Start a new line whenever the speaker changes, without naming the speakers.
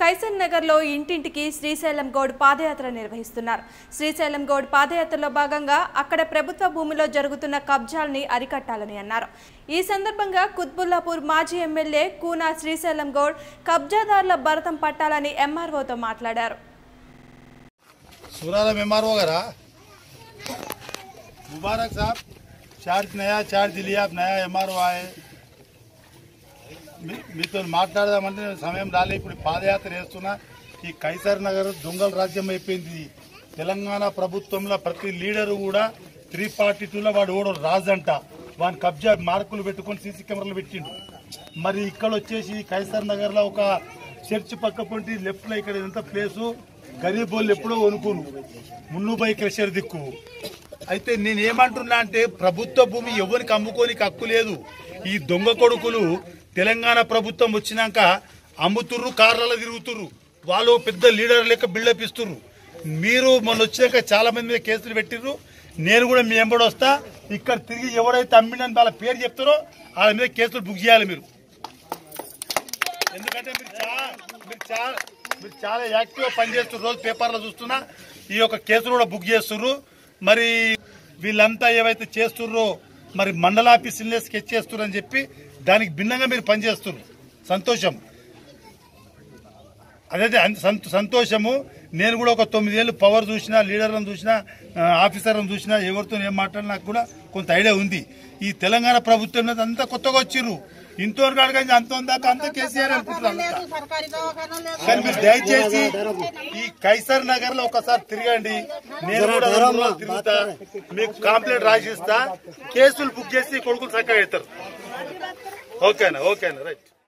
కైసన్ నగర్లో ఇంటింటికి శ్రీశైలం గౌడ్ పాదయాత్ర నిర్వహిస్తున్నారు శ్రీశైలం గౌడ్ పాదయాత్రలో భాగంగా అక్కడ ప్రభుత్వ భూమిలో జరుగుతున్న కబ్జాల్ని అరికట్టాలని అన్నారు ఈ సందర్భంగా కుత్బుల్లాపూర్ మాజీ ఎమ్మెల్యే కూనా శ్రీశైలం గౌడ్ కబ్జాదారుల భరతం పట్టాలని ఎంఆర్ఓతో మాట్లాడారు
सुराला बीमार हो गया मुबारक साहब चार्ज नया चार्ज लिया अब नया एम आए మీ- మీతో మాట్లాడదామంటే సమయం రాలే. ఇప్పుడు పాదయాత్ర వేస్తున్నా ఈ కైసర్ నగర్ దొంగల రాజ్యం అయిపోయింది. తెలంగాణ ప్రభుత్వంలో ప్రతి లీడరు కూడా త్రీ ఫార్టీ టూలో వాడు ఓడో రాజంట. వాని కబ్జా మార్కులు పెట్టుకొని సీసీ కెమెరాలు పెట్టిండు. మరి ఇక్కడ వచ్చేసి కైసర్ నగర్లో ఒక చర్చ్ పక్క పొంటి లెఫ్ట్లో ఇక్కడ ఎంత ప్లేసు. గరీబ్ వాళ్ళు ఎప్పుడో వణుకును మున్ను క్రెషర్ దిక్కు. అయితే నేనేమంటున్నా అంటే ప్రభుత్వ భూమి ఎవరికి అమ్ముకోనికి హక్కు లేదు. ఈ దొంగ కొడుకులు తెలంగాణ ప్రభుత్వం వచ్చినాక అమ్ముతుర్రు కార్లలో తిరుగుతుర్రు. వాళ్ళు పెద్ద లీడర్ లెక్క బిల్డప్ ఇస్తుర్రు. మీరు మొన్న వచ్చాక చాలా మంది మీద కేసులు పెట్టిర్రు. నేను కూడా మీ ఎంబడి వస్తా. ఇక్కడ తిరిగి ఎవరైతే అమ్మినని వాళ్ళ పేరు చెప్తారో వాళ్ళ మీద కేసులు బుక్ చేయాలి మీరు. ఎందుకంటే మీరు చాలా మీరు చాలా మీరు చాలా యాక్టివ్ పనిచేస్తున్నారు రోజు పేపర్లో చూస్తున్నా ఈ యొక్క కేసులు కూడా బుక్ చేస్తుర్రు. మరి వీళ్ళంతా ఏవైతే చేస్తుర్రో మరి మండల ఆఫీసులనే స్కెచ్ చేస్తున్నారని చెప్పి దానికి భిన్నంగా మీరు పనిచేస్తున్నారు. సంతోషం. అదే సంతోషము. నేను కూడా ఒక తొమ్మిదేళ్ళు పవర్ చూసినా లీడర్లను చూసినా ఆఫీసర్లను చూసినా ఎవరితో ఏం మాట్లాడినా నాకు కూడా కొంత ఐడియా ఉంది. ఈ తెలంగాణ ప్రభుత్వం అంతా కొత్తగా వచ్చిర్రు. ఇంతవరకు అడగండి అంత ఉందాక అంతా కేసీఆర్
లేదు
కానీ మీరు దయచేసి ఈ కైసర్ నగర్లో ఒకసారి తిరగండి. నేను కూడా తిరుగుతా. మీకు కంప్లైంట్ రాసిస్తా. కేసులు బుక్ చేసి కొడుకులు చక్కగా అవుతారు ఓకేనా ఓకేనా రైట్